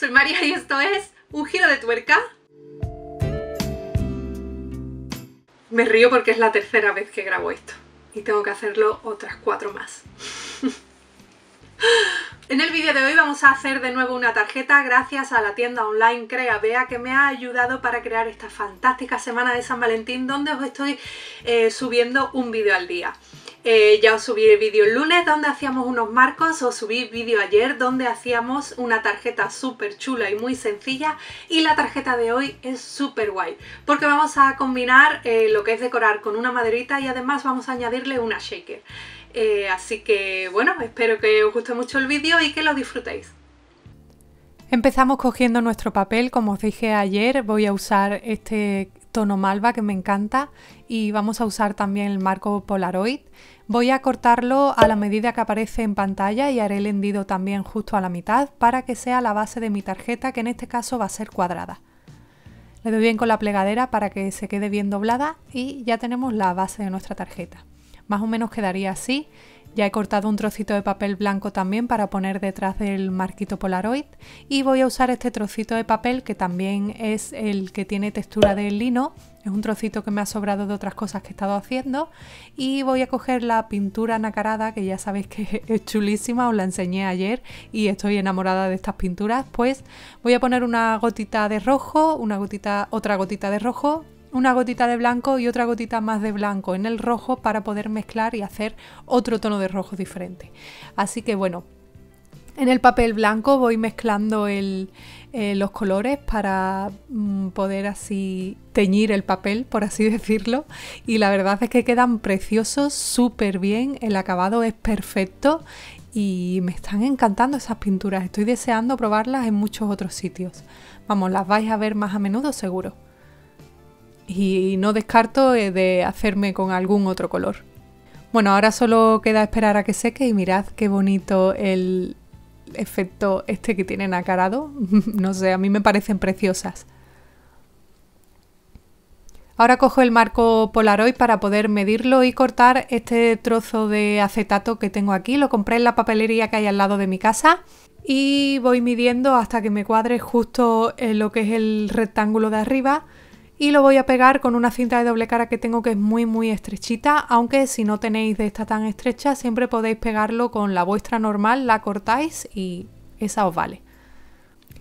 soy María y esto es Un Giro de Tuerca. Me río porque es la tercera vez que grabo esto y tengo que hacerlo otras cuatro más. En el vídeo de hoy vamos a hacer de nuevo una tarjeta gracias a la tienda online CreaBea que me ha ayudado para crear esta fantástica semana de San Valentín donde os estoy eh, subiendo un vídeo al día. Eh, ya os subí el vídeo el lunes donde hacíamos unos marcos, os subí vídeo ayer donde hacíamos una tarjeta súper chula y muy sencilla y la tarjeta de hoy es súper guay porque vamos a combinar eh, lo que es decorar con una maderita y además vamos a añadirle una shaker. Eh, así que bueno, espero que os guste mucho el vídeo y que lo disfrutéis. Empezamos cogiendo nuestro papel, como os dije ayer, voy a usar este tono malva que me encanta y vamos a usar también el marco Polaroid. Voy a cortarlo a la medida que aparece en pantalla y haré el hendido también justo a la mitad para que sea la base de mi tarjeta que en este caso va a ser cuadrada. Le doy bien con la plegadera para que se quede bien doblada y ya tenemos la base de nuestra tarjeta. Más o menos quedaría así. Ya he cortado un trocito de papel blanco también para poner detrás del marquito Polaroid y voy a usar este trocito de papel que también es el que tiene textura de lino. Es un trocito que me ha sobrado de otras cosas que he estado haciendo y voy a coger la pintura nacarada que ya sabéis que es chulísima, os la enseñé ayer y estoy enamorada de estas pinturas. Pues voy a poner una gotita de rojo, una gotita, otra gotita de rojo una gotita de blanco y otra gotita más de blanco en el rojo para poder mezclar y hacer otro tono de rojo diferente. Así que bueno, en el papel blanco voy mezclando eh, los colores para mm, poder así teñir el papel, por así decirlo. Y la verdad es que quedan preciosos, súper bien, el acabado es perfecto y me están encantando esas pinturas. Estoy deseando probarlas en muchos otros sitios. Vamos, las vais a ver más a menudo seguro y no descarto eh, de hacerme con algún otro color. Bueno, ahora solo queda esperar a que seque y mirad qué bonito el efecto este que tienen acarado. no sé, a mí me parecen preciosas. Ahora cojo el marco Polaroid para poder medirlo y cortar este trozo de acetato que tengo aquí. Lo compré en la papelería que hay al lado de mi casa y voy midiendo hasta que me cuadre justo en lo que es el rectángulo de arriba y lo voy a pegar con una cinta de doble cara que tengo que es muy muy estrechita, aunque si no tenéis de esta tan estrecha siempre podéis pegarlo con la vuestra normal, la cortáis y esa os vale.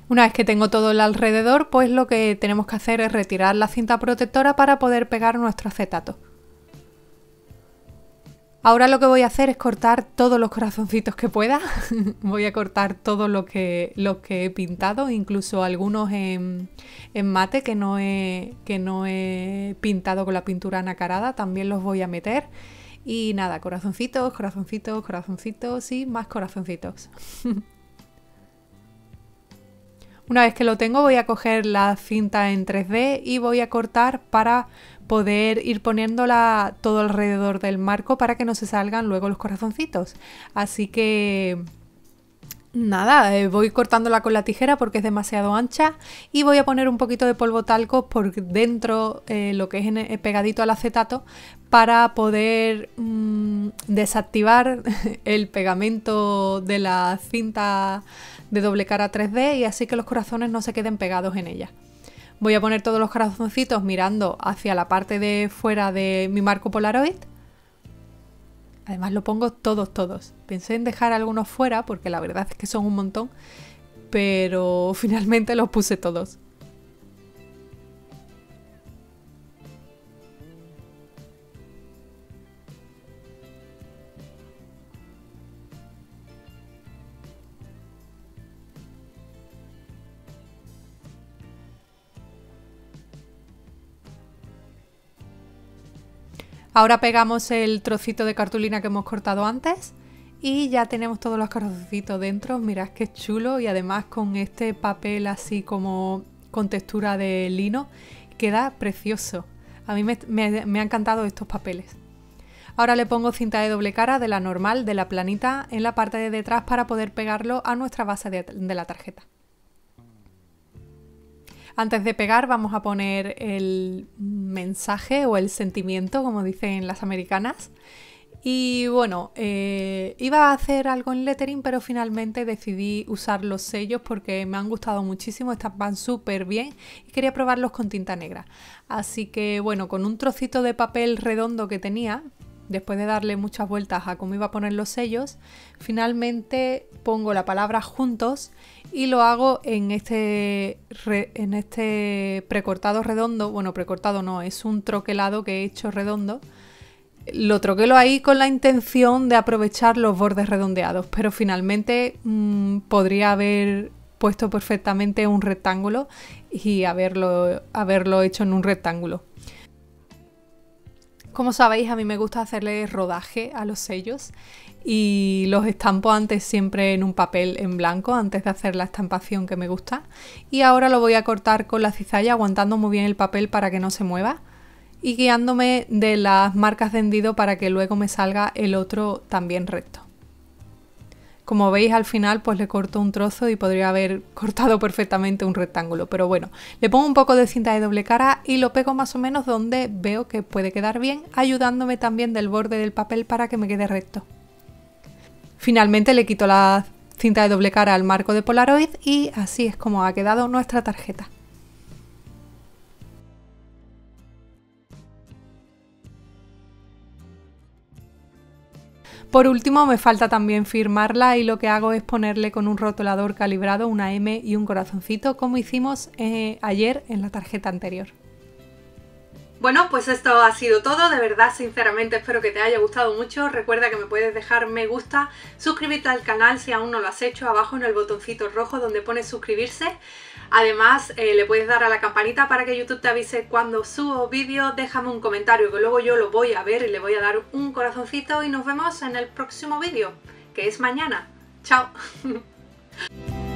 Una vez que tengo todo el alrededor, pues lo que tenemos que hacer es retirar la cinta protectora para poder pegar nuestro acetato. Ahora lo que voy a hacer es cortar todos los corazoncitos que pueda. voy a cortar todo lo que, lo que he pintado, incluso algunos en, mate que no, he, que no he pintado con la pintura nacarada, también los voy a meter. Y nada, corazoncitos, corazoncitos, corazoncitos y más corazoncitos. Una vez que lo tengo voy a coger la cinta en 3D y voy a cortar para poder ir poniéndola todo alrededor del marco para que no se salgan luego los corazoncitos. Así que nada, eh, voy cortándola con la tijera porque es demasiado ancha y voy a poner un poquito de polvo talco por dentro, eh, lo que es eh, pegadito al acetato, para poder mm, desactivar el pegamento de la cinta de doble cara 3D y así que los corazones no se queden pegados en ella. Voy a poner todos los corazoncitos mirando hacia la parte de fuera de mi marco Polaroid. Además lo pongo todos, todos. Pensé en dejar algunos fuera porque la verdad es que son un montón, pero finalmente los puse todos. Ahora pegamos el trocito de cartulina que hemos cortado antes y ya tenemos todos los corazoncitos dentro. Mirad qué chulo y además con este papel así como con textura de lino queda precioso. A mí me, me, han encantado estos papeles. Ahora le pongo cinta de doble cara de la normal, de la planita, en la parte de detrás para poder pegarlo a nuestra base de la tarjeta. Antes de pegar vamos a poner el mensaje o el sentimiento, como dicen las americanas. Y bueno, eh, iba a hacer algo en lettering, pero finalmente decidí usar los sellos porque me han gustado muchísimo, estaban súper bien y quería probarlos con tinta negra. Así que bueno, con un trocito de papel redondo que tenía, después de darle muchas vueltas a cómo iba a poner los sellos, finalmente pongo la palabra juntos y lo hago en este, en este precortado redondo, bueno, precortado no, es un troquelado que he hecho redondo lo troquelo ahí con la intención de aprovechar los bordes redondeados, pero finalmente mm, podría haber puesto perfectamente un rectángulo y haberlo, haberlo hecho en un rectángulo. Como sabéis, a mí me gusta hacerle rodaje a los sellos y los estampo antes siempre en un papel en blanco antes de hacer la estampación que me gusta y ahora lo voy a cortar con la cizalla aguantando muy bien el papel para que no se mueva y guiándome de las marcas de hendido para que luego me salga el otro también recto. Como veis al final pues le corto un trozo y podría haber cortado perfectamente un rectángulo, pero bueno, le pongo un poco de cinta de doble cara y lo pego más o menos donde veo que puede quedar bien, ayudándome también del borde del papel para que me quede recto. Finalmente le quito la cinta de doble cara al marco de Polaroid y así es como ha quedado nuestra tarjeta. Por último, me falta también firmarla y lo que hago es ponerle con un rotulador calibrado una M y un corazoncito como hicimos eh, ayer en la tarjeta anterior. Bueno, pues esto ha sido todo, de verdad, sinceramente espero que te haya gustado mucho. Recuerda que me puedes dejar me gusta, suscribirte al canal si aún no lo has hecho, abajo en el botoncito rojo donde pone suscribirse. Además, eh, le puedes dar a la campanita para que YouTube te avise cuando subo vídeo. Déjame un comentario que luego yo lo voy a ver y le voy a dar un corazoncito y nos vemos en el próximo vídeo, que es mañana. ¡Chao!